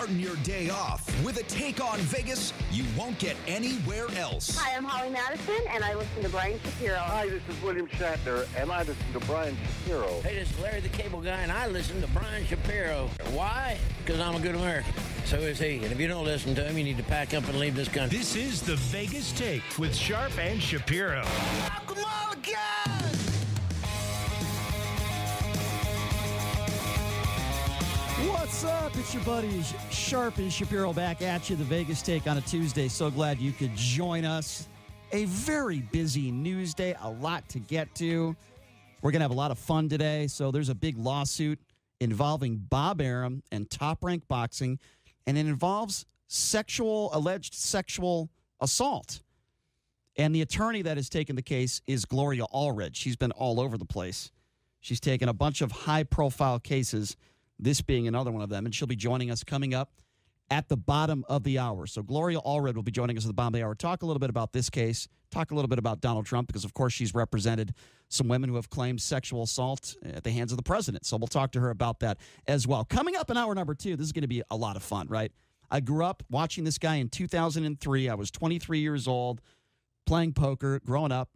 Starting your day off with a take on Vegas you won't get anywhere else. Hi, I'm Holly Madison, and I listen to Brian Shapiro. Hi, this is William Shatner, and I listen to Brian Shapiro. Hey, this is Larry the Cable Guy, and I listen to Brian Shapiro. Why? Because I'm a good American. So is he. And if you don't listen to him, you need to pack up and leave this country. This is the Vegas Take with Sharp and Shapiro. What's up? It's your buddies Sharp and Shapiro back at you. The Vegas take on a Tuesday. So glad you could join us. A very busy news day, a lot to get to. We're going to have a lot of fun today. So there's a big lawsuit involving Bob Arum and Top Rank Boxing, and it involves sexual, alleged sexual assault. And the attorney that has taken the case is Gloria Allred. She's been all over the place. She's taken a bunch of high profile cases, this being another one of them, and she'll be joining us coming up at the bottom of the hour. So Gloria Allred will be joining us at the bottom of the hour. Talk a little bit about this case, talk a little bit about Donald Trump, because of course she's represented some women who have claimed sexual assault at the hands of the president. So we'll talk to her about that as well. Coming up in hour number two, this is going to be a lot of fun, right? I grew up watching this guy in 2003. I was 23 years old, playing poker, growing up.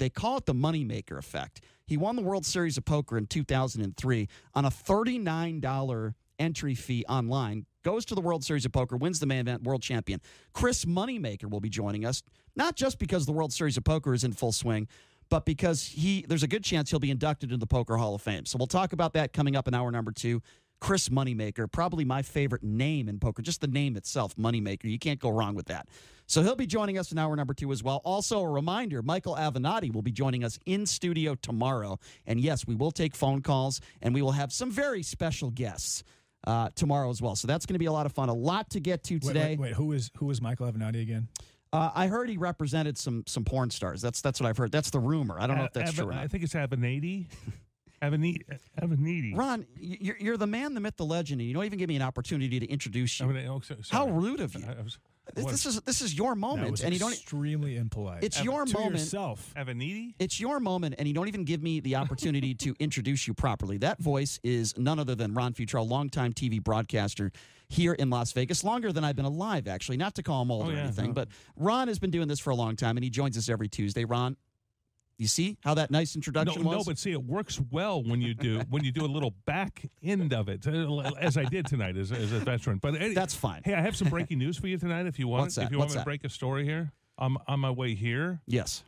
They call it the moneymaker effect. He won the World Series of Poker in 2003 on a $39 entry fee online. Goes to the World Series of Poker, wins the main event, world champion. Chris Moneymaker will be joining us, not just because the World Series of Poker is in full swing, but because he there's a good chance he'll be inducted into the Poker Hall of Fame. So we'll talk about that coming up in hour number two. Chris Moneymaker, probably my favorite name in poker, just the name itself, Moneymaker. You can't go wrong with that. So he'll be joining us in hour number two as well. Also, a reminder Michael Avenatti will be joining us in studio tomorrow. And yes, we will take phone calls and we will have some very special guests uh, tomorrow as well. So that's going to be a lot of fun. A lot to get to today. Wait, wait, who is who is Michael Avenatti again? Uh, I heard he represented some some porn stars. That's that's what I've heard. That's the rumor. I don't know if that's true. I think it's Avenatti. Avenatti. Avenatti. Ron, you're, you're the man, the myth, the legend, and you don't even give me an opportunity to introduce you. Avenatti. Oh, so- How sorry. rude of you! I- I was- This, this is this is your That moment, was and you don't. extremely impolite. It's your to moment. yourself. Avenatti. It's your moment, and you don't even give me the opportunity to introduce you properly. That voice is none other than Ron Futrell, longtime TV broadcaster here in Las Vegas, longer than I've been alive, actually. Not to call him old Oh, or yeah, anything, no. but Ron has been doing this for a long time, and he joins us every Tuesday. Ron, you see how that nice No, introduction no, was? but see, it works well when you do when you do a little back end of it, as I did tonight as, as a veteran. But any- That's fine. Hey, I have some breaking news for you tonight. If you want, What's if that? you What's want me that? to break a story here, I'm on my way here. yes.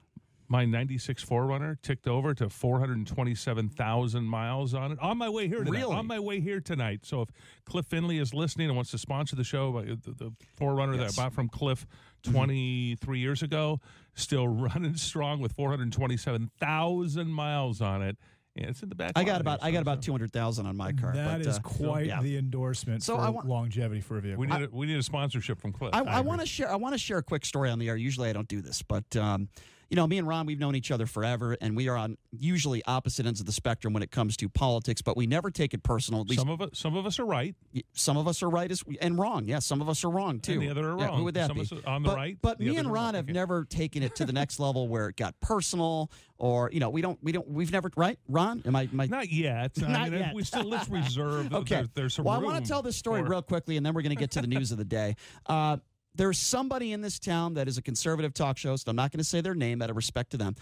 My '96 4Runner ticked over to 427,000 miles on it. On my way here tonight. Really? On my way here tonight. So if Cliff Findlay is listening and wants to sponsor the show, uh, the, the 4Runner Yes. that I bought from Cliff Mm-hmm. 23 years ago, still running strong with 427,000 miles on it. And it's in the back. I lot car. here, about I so- got about so two hundred thousand on my car. That but, is uh, quite yeah. the endorsement So for I want- longevity for a vehicle. We need, a, we need a sponsorship from Cliff. I, I want to share. I want to share a quick story on the air. Usually, I don't do this, but um, you know, me and Ron, we've known each other forever, and we are on usually opposite ends of the spectrum when it comes to politics. But we never take it personal. At least some of us, some of us are right. some of us are right as, and wrong. Yes, some of us are wrong too. the other are Yeah, wrong. who would that Some be? us are on the but, right, But the me and Ron have Okay. never taken it to the next level where it got personal, or you know, we don't, we don't, we've never right. Ron, am I? Am I Not yet. I Not mean, yet. We still let's reserve. Okay. There, there's some well, I want to tell this story for- real quickly, and then we're going to get to the news of the day. Uh, there's somebody in this town that is a conservative talk show host. I'm not going to say their name out of respect to them.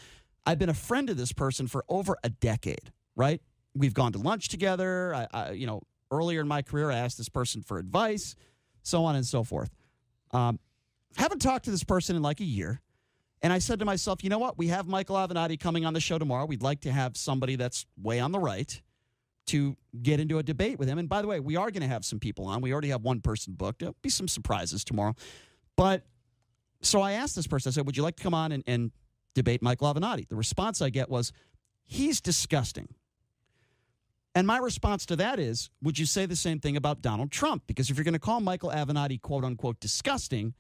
I've been a friend of this person for over a decade. Right? We've gone to lunch together. I, I you know, earlier in my career, I asked this person for advice, so on and so forth. Um, haven't talked to this person in like a year. And I said to myself, you know what? We have Michael Avenatti coming on the show tomorrow. We'd like to have somebody that's way on the right to get into a debate with him. And by the way, we are going to have some people on. We already have one person booked. There'll be some surprises tomorrow. But so I asked this person, I said, Would you like to come on and, and debate Mike Avenatti? The response I get was, He's disgusting. And my response to that is, would you say the same thing about Donald Trump? Because if you're going to call Michael Avenatti quote unquote disgusting,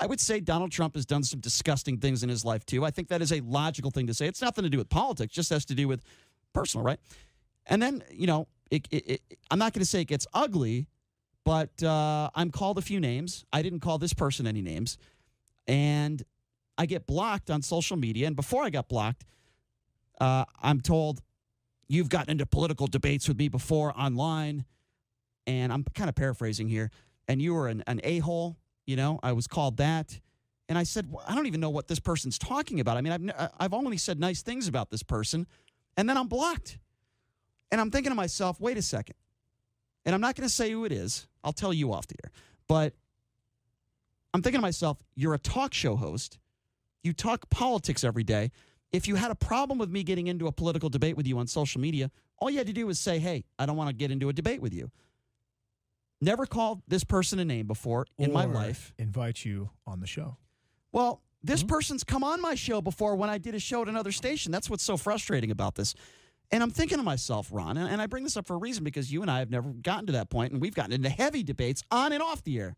I would say Donald Trump has done some disgusting things in his life too. I think that is a logical thing to say. It's nothing to do with politics, just has to do with personal, right? And then, you know, it, it, it, I'm not going to say it gets ugly, but uh, I'm called a few names. I didn't call this person any names. And I get blocked on social media. And before I got blocked, uh, I'm told, you've gotten into political debates with me before online. And I'm kind of paraphrasing here. and you were an, an a hole. You know, I was called that. And I said, well, I don't even know what this person's talking about. I mean, I've, n- I've only said nice things about this person, and then I'm blocked. And I'm thinking to myself, wait a second. And I'm not going to say who it is. I'll tell you off the air. But I'm thinking to myself, you're a talk show host. You talk politics every day. If you had a problem with me getting into a political debate with you on social media, all you had to do was say, hey, I don't want to get into a debate with you. Never called this person a name before in my life. Invite you on the show. Well, this hmm? person's come on my show before when I did a show at another station. That's what's so frustrating about this. And I'm thinking to myself, Ron, and, I bring this up for a reason because you and I have never gotten to that point, and we've gotten into heavy debates on and off the air.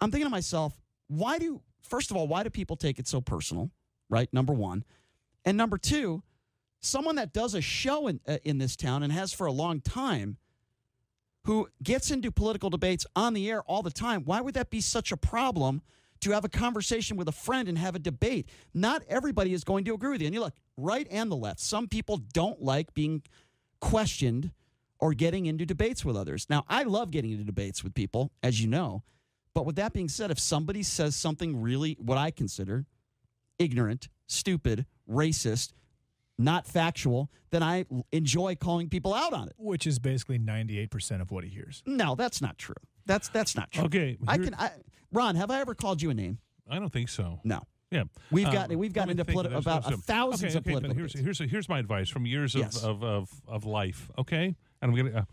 I'm thinking to myself, why do, first of all, why do people take it so personal, right? Number one. And number two, someone that does a show in, uh, in this town and has for a long time who gets into political debates on the air all the time, why would that be such a problem to have a conversation with a friend and have a debate? Not everybody is going to agree with you. And you look, right and the left, some people don't like being questioned or getting into debates with others. Now, I love getting into debates with people, as you know. But with that being said, if somebody says something really, what I consider ignorant, stupid, racist, not factual, then I enjoy calling people out on it. Which is basically 98% of what he hears. No, that's not true. That's that's not true. Okay, I can. I, Ron, have I ever called you a name? I don't think so. No. Yeah, We've Um, gotten we've gotten into politi- of about a thousands okay, of okay, political. But here's here's here's my advice from years Yes. of, of of of life. Okay, and I'm gonna.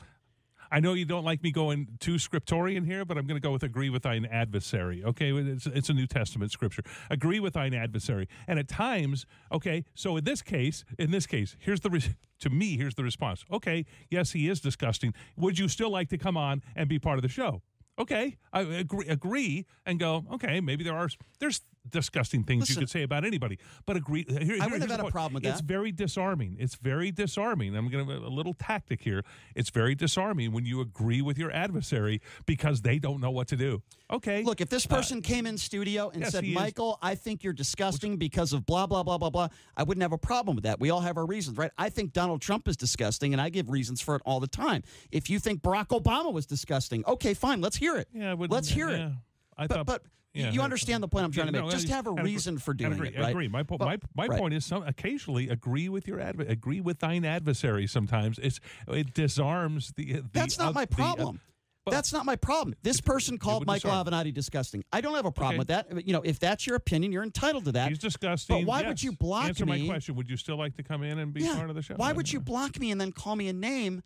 I know you don't like me going too scriptorian here, but I'm going to go with agree with thine adversary. Okay, it's, it's a New Testament scripture. Agree with thine adversary, and at times, okay. So in this case, in this case, here's the re- to me. Here's the response. Okay, yes, he is disgusting. Would you still like to come on and be part of the show? Okay, I agree, agree, and go. Okay, maybe there are there's disgusting things Listen. you could say about anybody, but agree. Here, here- I wouldn't have had a problem with It's that. very disarming. It's very disarming. I'm going to a little tactic here. It's very disarming when you agree with your adversary because they don't know what to do. Okay, Look, if this person came in studio and Uh, yes, said, he is. "Michael, I think you're disgusting because of blah blah blah blah blah," I wouldn't have a problem with that. We all have our reasons, right? I think Donald Trump is disgusting, and I give reasons for it all the time. If you think Barack Obama was disgusting, okay, fine, let's hear it. yeah, let's hear yeah. it. I But thought, but yeah, you understand the point I'm trying to make. no, Just have a and agree- reason for doing agree, it, right? Agree. My, po- But- my, my right. point is, some occasionally agree with your adv- agree with thine adversary. Sometimes it's it disarms the. the That's not oth- my the, uh, problem. that's not my problem. This person called Michael disarm. Avenatti disgusting. I don't have a problem Okay. with that. You know, if that's your opinion, you're entitled to that. He's disgusting. But why would you block Answer me? my question. Would you still like to come in and be yeah. part of the show? Why would you block me and then call me a name?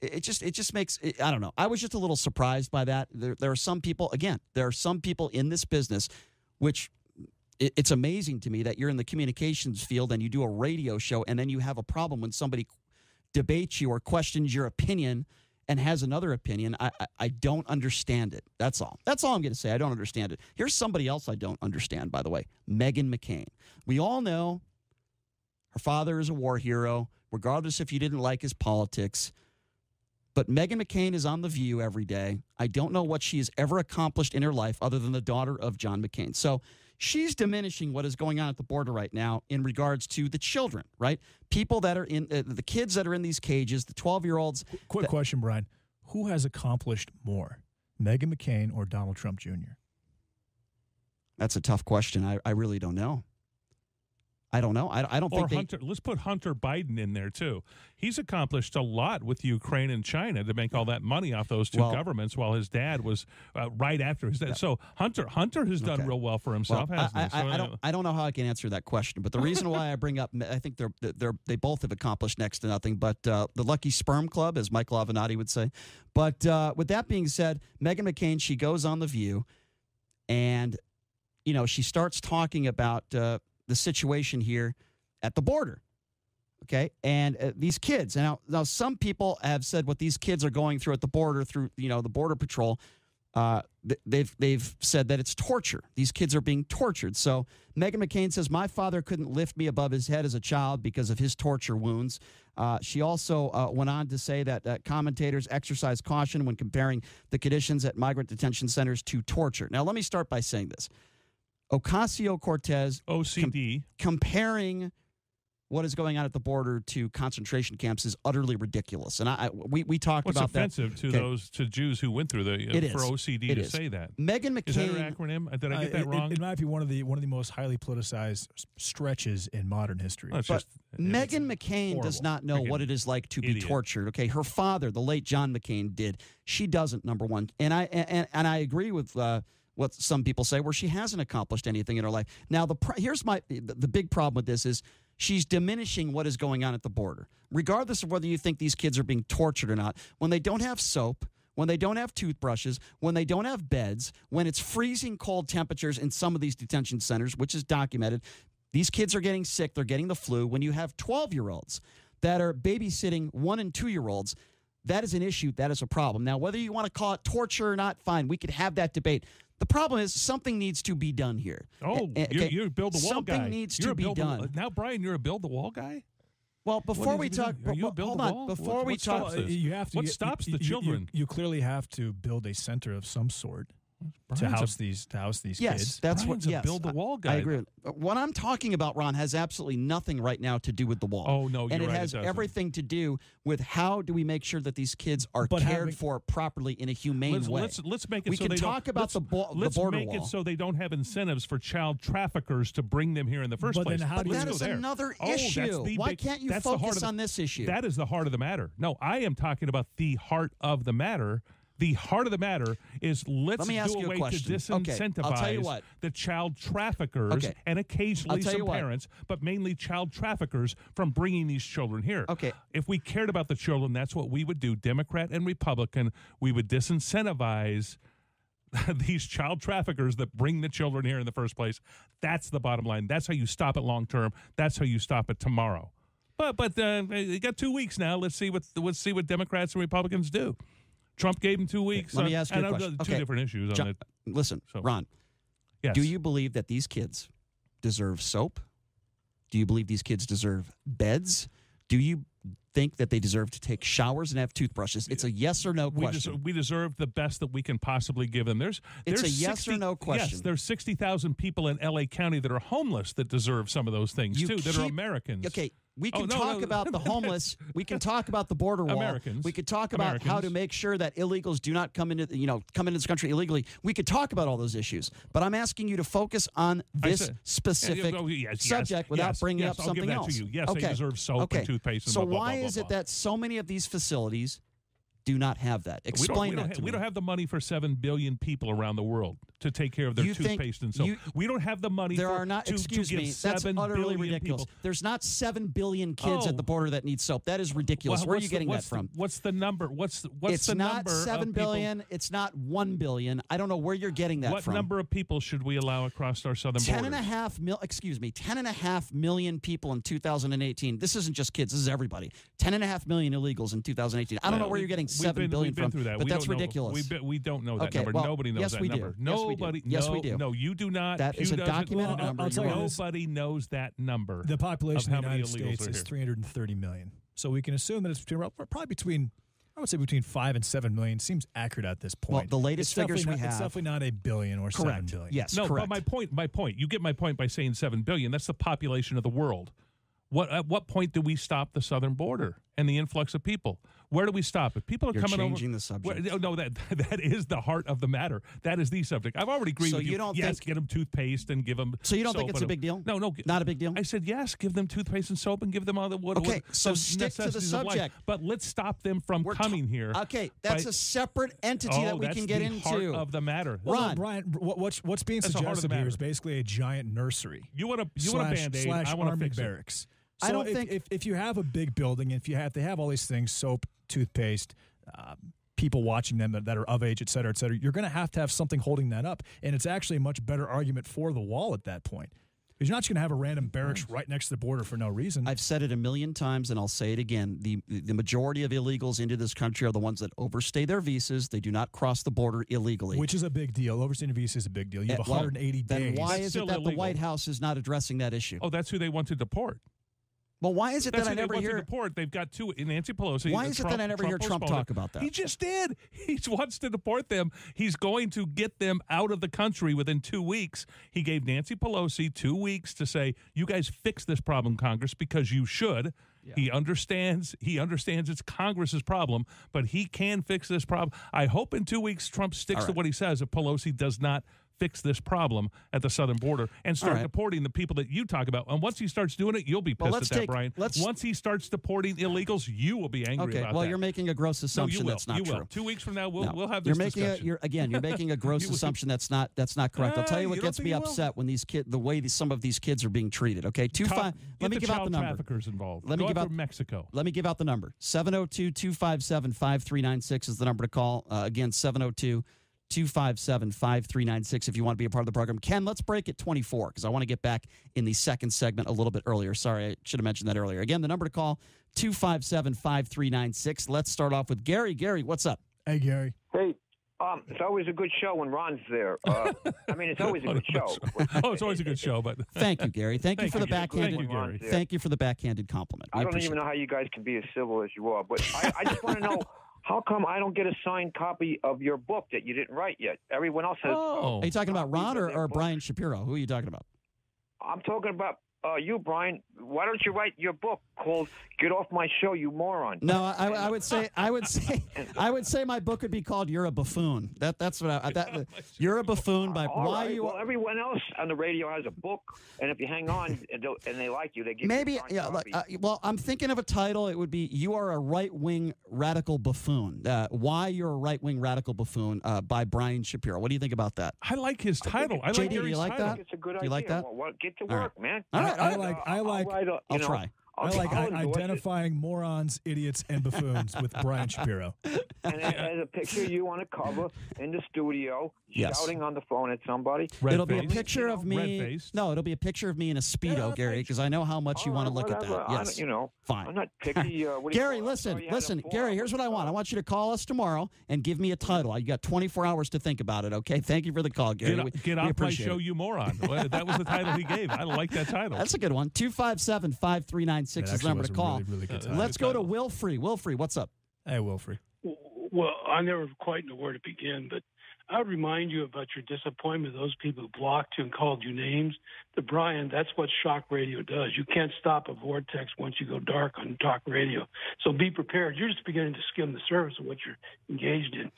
It just it just makes it, I don't know. I was just a little surprised by that. There, there are some people again. There are some people in this business, which it, it's amazing to me that you're in the communications field and you do a radio show and then you have a problem when somebody debates you or questions your opinion and has another opinion. I I, I don't understand it. That's all. That's all I'm going to say. I don't understand it. Here's somebody else I don't understand. By the way, Meghan McCain. We all know her father is a war hero, regardless if you didn't like his politics. But Meghan McCain is on The View every day. I don't know what she has ever accomplished in her life other than the daughter of John McCain. So she's diminishing what is going on at the border right now in regards to the children, right? People that are in, uh, the kids that are in these cages, the 12 year olds. Quick question, Brian. Who has accomplished more, Meghan McCain or Donald Trump Jr.? That's a tough question. I, I really don't know. I don't know. I, I don't Or think they. Hunter, let's put Hunter Biden in there too. He's accomplished a lot with Ukraine and China to make all that money off those two Well- governments, while his dad was uh, right after his dad. So Hunter, Hunter has done Okay. real well for Well, himself, I, hasn't I, he? So, I, I don't. I don't know how I can answer that question, but the reason why I bring up, I think they're they're they both have accomplished next to nothing. But uh, the lucky sperm club, as Michael Avenatti would say. But uh, with that being said, Meghan McCain, she goes on the View, and you know she starts talking about uh, the situation here at the border. Okay, and uh, these kids. Now, now some people have said what these kids are going through at the border through you know the border patrol. Uh, they've they've said that it's torture. These kids are being tortured. So Meghan McCain says my father couldn't lift me above his head as a child because of his torture wounds. Uh, she also uh, went on to say that uh, commentators exercise caution when comparing the conditions at migrant detention centers to torture. Now, let me start by saying this: Ocasio Cortez OCD. comparing what is going on at the border to concentration camps is utterly ridiculous. And I, I we we talked What's about offensive that. to Okay. those to Jews who went through the uh, It is. for OCD It to is. say that? Megan Is that McCain. an acronym? Uh, Did I Uh, get that it- wrong? It, might be one of the one of the most highly politicized stretches in modern history. No, But just Meghan McCain does not know Freaking what it is like to be tortured. Okay, her father, the late John McCain, did. She doesn't. Number one, and I and, and I agree with uh, what some people say, where she hasn't accomplished anything in her life. Now, the here's my the, big problem with this is she's diminishing what is going on at the border, regardless of whether you think these kids are being tortured or not. When they don't have soap. When they don't have toothbrushes, when they don't have beds, when it's freezing cold temperatures in some of these detention centers, which is documented, these kids are getting sick, they're getting the flu. When you have 12 year olds that are babysitting one and two year olds, that is an issue. That is a problem. Now, whether you want to call it torture or not, fine, we could have that debate. The problem is something needs to be done here. Oh, you're, okay, you're a build the wall something guy. needs You're to be build the- done. now, Brian, you're a build the wall guy. Well, before we talk, doing? Are you a but- build hold on. wall? Before What- we what talk, you have to. What you- stops you- the you- you- children? You, clearly have to build a center of some sort to Brian's a- house these to house these yes, kids. that's Brian's what. a Yes, build the I- wall I guy. agree. Uh, what I'm talking about, Ron, has absolutely nothing right now to do with the wall. Oh, no, and you're it right, it has doesn't. everything to do with how do we make sure that these kids are But cared having- for properly in a humane Let's, way. let's let's make it We so can they don't- talk about let's- the bo- the let's border make wall. it so they don't have incentives for child traffickers to bring them here in the first But then place. how do Let's that go is there. another Oh, issue. Why big- can't you that's the heart focus the- on this issue? That is the heart of the matter. No, I am talking about the heart of the matter. The heart of the matter is let's Let me ask do a way to Okay, disincentivize I'll tell you what. the child traffickers Okay. and occasionally some parents, but mainly child traffickers from bringing these children here. Okay. If we cared about the children, that's what we would do. Democrat and Republican, we would disincentivize these child traffickers that bring the children here in the first place. That's the bottom line. That's how you stop it long term. That's how you stop it tomorrow. But but uh, you got two weeks now. Let's see what let's see what Democrats and Republicans do. Trump gave them two weeks. Let me uh, ask you a question. Two Okay. different issues John- on it. Listen, So- Ron, Yes. do you believe that these kids deserve soap? Do you believe these kids deserve beds? Do you think that they deserve to take showers and have toothbrushes? It's a yes or no we, question. deserve, we deserve the best that we can possibly give them. There's It's there's a yes or no question. Yes, there's sixty thousand people in L.A. County that are homeless that deserve some of those things You too. That are Americans. Okay, we Oh, can no, talk no, about the homeless. we can talk about the border wall. Americans. We could talk about how to make sure that illegals do not come into you know come into this country illegally. We could talk about all those issues, but I'm asking you to focus on this said- specific Oh, yes, yes, subject without yes, bringing yes, up something else. Yes, okay. they deserve soap okay. and toothpaste. And so blah, blah, why blah, is it that so many of these facilities do not have that? we don't, Explain we don't, that ha- to we don't have the money for seven billion people around the world to take care of their You toothpaste and soap. you- we don't have the money. There for, are not. to, excuse to me. That's utterly ridiculous. people. There's not seven billion kids Oh. at the border that need soap. That is ridiculous. Well, Where are you the- getting that what's the- from? what's the number? What's the, what's it's the not number seven of people- billion. It's not one billion. I don't know where you're getting that What from. number of people should we allow across our southern border? Ten border? and a half mil. Excuse me. Ten and a half million people in 2018. This isn't just kids. This is everybody. Ten and a half million illegals in 2018. I don't know where you're getting seven been- billion we've been from, through that. but We that's don't know- ridiculous. we be- we don't know that Okay, number. well, Nobody knows yes, that we do. number. Yes, we do. Nobody. Yes, no, we do. No, you do not. That Pew is a documented Well, I'll- number. I'll You're tell you wrong. this. Nobody knows that number. The population of of the United States is 330 million. So we can assume that it's between, probably between, I would say between five and seven million. Seems accurate at this point. Well, point. the latest It's figures we not- It's definitely not a billion or seven Correct. billion. Yes, no, correct. but my point, my point. You get my point by saying seven billion. That's the population of the world. What at what point do we stop the southern border and the influx of people? Where do we stop? If people are You're coming changing over, the subject. Where- no, that that is the heart of the matter. That is the subject. I've already agreed So with you. you don't yes, think- get them toothpaste and give them. So you don't think it's a big deal? No, no, Not a big deal? I said yes. Give them toothpaste and soap and give them all the what. Okay, what- so stick to the necessities life. subject. But let's stop them from We're ta- coming here. Okay, that's by- a separate entity oh, that we that's can get the into. heart of the matter. Well, no, Ron. Brian, what, what's, what's being That's the heart of the suggested here is basically a giant nursery. You want a you want a slash- band aid? slash I want to army barracks. it. Barracks. So I don't if, think- if, if you have a big building, if you have they have all these things, soap, toothpaste, uh, people watching them that, that are of age, et cetera, et cetera, you're going to have to have something holding that up, and it's actually a much better argument for the wall at that point. Because you're not just going to have a random barracks right next to the border for no reason. I've said it a million times, and I'll say it again. The the majority of illegals into this country are the ones that overstay their visas. They do not cross the border illegally. which is a big deal. Overstaying a visa is a big deal. You have Eh, well, 180 then days. why is it that the. White House is not addressing that issue? Oh, that's who they want to deport. Well, why is it That's that I never hear? deport. They've got two. Nancy Pelosi. Why is it Trump- that I never hear Trump talk about that? He just did. He wants to deport them. He's going to get them out of the country within two weeks. He gave Nancy Pelosi two weeks to say, "You guys fix this problem, Congress, because you should." He understands. He understands it's Congress's problem, but he can fix this problem. I hope in two weeks Trump sticks All to what he says. If Pelosi does not fix this problem at the southern border and start right. deporting the people that you talk about, and once he starts doing it, you'll be pissed let's at that, take- Brian. let's- Once he starts deporting illegals, you will be angry Okay, about well, that. you're making a gross no, assumption will. that's not you true. will. Two weeks from now, we'll No. we'll have you're this making discussion. a you're again you're making a gross assumption that's not that's not correct. I'll tell you what you gets me upset when these kid the way these, some of these kids are being treated. Okay, two five. Let me give out the number. traffickers involved. Let me Go give out- Mexico. Let me give out the number. 702 257 5396 is the number to call. Uh, again, 702 257 5396 if you want to be a part of the program. Ken, let's break at 24 because I want to get back in the second segment a little bit earlier. Sorry, I should have mentioned that earlier. Again, the number to call 257 5396. Let's start off with Gary. Gary, what's up? Hey, Gary. Hey, um, it's always a good show when Ron's there. Uh, I mean, it's always a good show. oh, it's always a good show, but Thank you, Gary. Thank, you Thank for the you. Thank backhanded. you, Gary. Thank you for the backhanded compliment. We I don't even know how you guys can be as civil as you are, but I, I just want to know how come I don't get a signed copy of your book that you didn't write yet? Everyone else has. oh, Are you talking about copies Ron or, or. Brian Shapiro? Who are you talking about? I'm talking about uh, you, Brian. Why don't you write your book called "Get Off My Show, You Moron"? No, I, I would say I would say I would say my book would be called "You're a Buffoon." That that's what I, that "You're a Buffoon" by All why right, you Well, everyone else on the radio has a book, and if you hang on and, they'll- and they like you, they give maybe you a yeah. Like, copy. uh, well, I'm thinking of a title. It would be "You Are a Right Wing Radical Buffoon." Uh, why you're a right wing radical buffoon uh, by Brian Shapiro. What do you think about that? I like his title. I JD, like do you Gary's like title. that? I think it's a good Do idea. you like that? Well, well, get to All right. work, man. All right, I all like I I'll like write a- you I'll know, try. I like I, identifying morons, idiots, and buffoons with Brian Shapiro. And as a picture you on a cover in the studio, yes. shouting on the phone at somebody. Red it'll be a picture of me. No, it'll be a picture of me in a speedo, yeah, Gary, because I know how much you oh, right, want to look whatever. at that. Yes, you know, fine. I'm not picky. Uh, Gary, listen, listen, Gary. Here's what I want. I want you to call us tomorrow and give me a title. You got 24 hours to think about it. Okay. Thank you for the call, Gary. Get, off my show, it. you moron. that was the title he gave. I like that title. That's a good one. Two five seven five three nine. Six is number to call. Really, really uh, Let's go to Wilfrey. Wilfrey, what's up? Hey, Wilfrey. Well, I never quite know where to begin, but I would remind you about your disappointment of those people who blocked you and called you names. the Brian, that's what shock radio does. You can't stop a vortex once you go dark on talk radio. So be prepared. You're just beginning to skim the surface of what you're engaged in.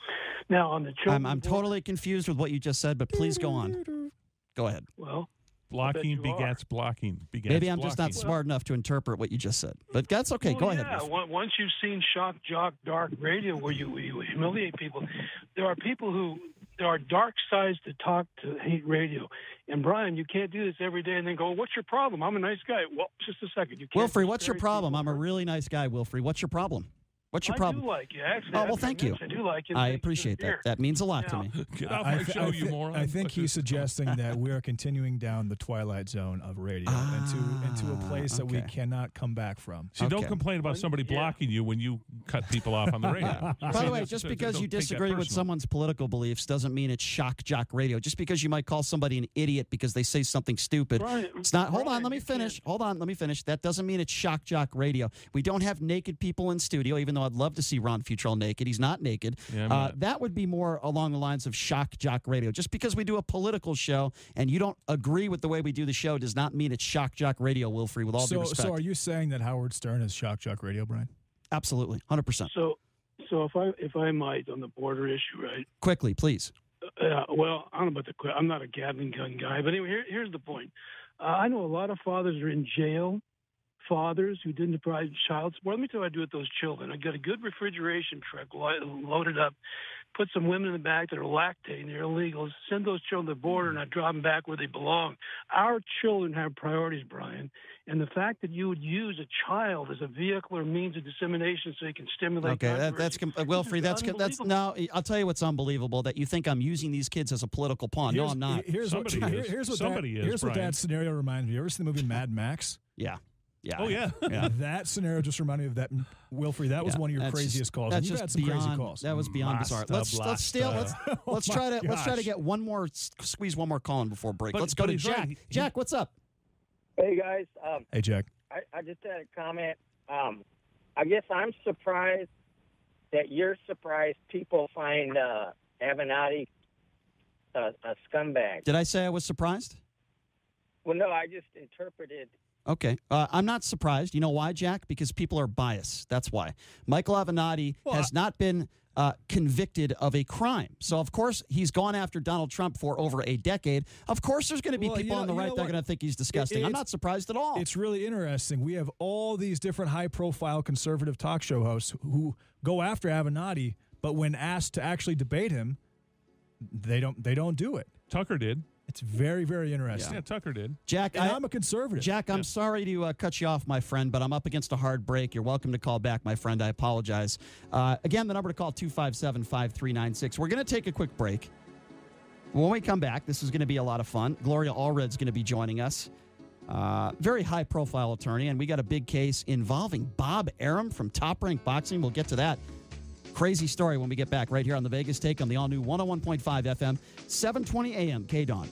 Now, on the I'm, I'm totally confused with what you just said, but please go on. Go ahead. Well, blocking you are. begets blocking. Begets Maybe I'm just not smart enough to interpret what you just said, but that's okay. Well, Go ahead. Yeah, Wilfrey. once you've seen shock jock dark radio where you, you humiliate people, there are people who there are dark sides to talk to hate radio. And Brian, you can't do this every day and then go, "What's your problem? I'm a nice guy." Well, just a second. You can't Wilfrey, what's your problem? I'm a really nice guy, Wilfrey. What's your problem? What's your I problem? do like you. Actually, Oh, well, thank you. I do like you. I Thank you for appreciate that. beer. That means a lot to me. Get I- off I my th- show, I you moron. I think he's suggesting that we are continuing down the twilight zone of radio into into a Ah, place that we cannot come back from. See, don't complain about somebody Yeah. blocking you when you cut people off on the radio. By See, the way, just because you disagree with someone's political beliefs doesn't mean it's shock jock radio. Just because you might call somebody an idiot because they say something stupid, Brian- it's not. Hold on, let me finish. Hold on, let me finish. That doesn't mean it's shock jock radio. We don't have naked people in studio, even though I'd love to see Ron Futrell naked. He's not naked. Yeah, uh, that would be more along the lines of shock jock radio. Just because we do a political show and you don't agree with the way we do the show does not mean it's shock jock radio, Wilfrey. With all due So, respect, so are you saying that Howard Stern is shock jock radio, Brian? absolutely, hundred percent. So, so if I if I might on the border issue, right? Quickly, please. Uh, well, I don't know about the. que- I'm not a Gatling gun guy, but anyway, here, here's the point. Uh, I know a lot of fathers are in jail. Fathers who didn't provide child support. Let me tell you what I do with those children. I got a good refrigeration truck loaded up. Put some women in the back that are lactating. They're illegals. Send those children to the border and I drop them back where they belong. Our children have priorities, Brian. And the fact that you would use a child as a vehicle or means of dissemination so you can stimulate. Okay, that, that's controversy, com- uh, Wilfrey. is That's com- that's unbelievable. no. I'll tell you what's unbelievable that you think I'm using these kids as a political pawn. No, I'm not. Here's what, Somebody here- is. here's what Somebody that, is, Here's what that scenario reminds me. You ever seen the movie Mad Max? Yeah, yeah. Oh yeah. yeah. That scenario just reminded me of that. Wilfrey, that was Yeah, one of your craziest just- calls. That's and just had some beyond. crazy calls. That was beyond bizarre. Let's let's steal. Let's let's Oh try my to let's try to get one more squeeze one more call in before break. But- let's go to Jack. right. He- Jack, what's up? Hey guys, um, Hey, Jack. I, I just had a comment. Um, I guess I'm surprised that you're surprised people find uh, Avenatti a, a scumbag. Did I say I was surprised? Well, no, I just interpreted. Okay. Uh, I'm not surprised. You know why, Jack? Because people are biased. That's why. Michael Avenatti has not been uh, convicted of a crime. So, of course, he's gone after Donald Trump for over a decade. Of course, there's going to be Well, you people know- on the right that are going to think he's disgusting. I'm not surprised at all. It's really interesting. We have all these different high profile conservative talk show hosts who go after Avenatti, but when asked to actually debate him, they don't they don't do it. Tucker did. It's very, very interesting. Yeah, Tucker did. Jack, And I, I'm a conservative. Jack, I'm sorry to uh, cut you off, my friend, but I'm up against a hard break. You're welcome to call back, my friend. I apologize. Uh, again, the number to call 257 5396. We're going to take a quick break. When we come back, this is going to be a lot of fun. Gloria Allred's going to be joining us. Uh, very high profile attorney, and we got a big case involving Bob Arum from Top Rank Boxing. We'll get to that crazy story when we get back right here on the Vegas Take on the all new 101.5 FM, 720 AM, K Dawn.